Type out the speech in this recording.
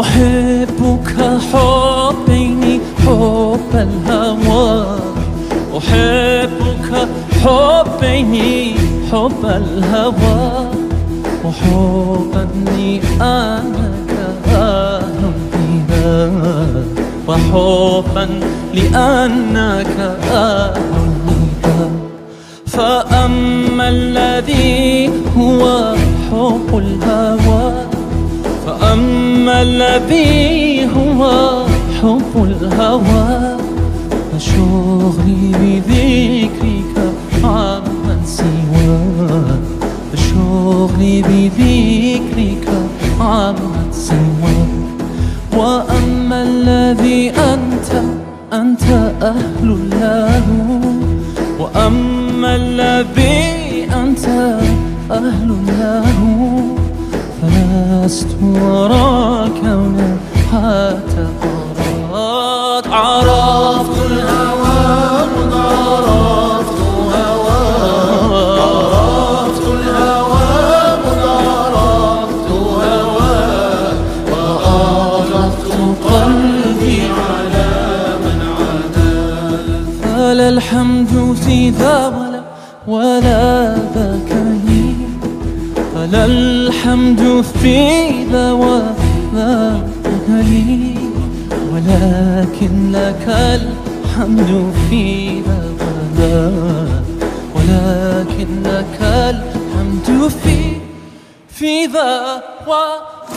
أحبك حبيني حب الهوى أحبك حبيني حب الهوى وحبني أنا كأهل وحبا لأنك أهل فأما الذي هو حب الهوى فأما الذي هو حب الهوى فشغلي بذكرك عمن سواك فشغلي بذكرك عمن سواك وأما الذي أنت أنت أهل له. وأما الذي أنت أهل له. فلست وراك ولا حتى أراك عرفت الهوى عرفت عرفت الهوى عرفت قلبي على من فلا الحمد في ذا ولا ولا لي فلا الحمد في ذا وذاك لي ولكن لك الحمد في ذا وذاك ولكن لك الحمد في في ذا وذاك